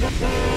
Bye.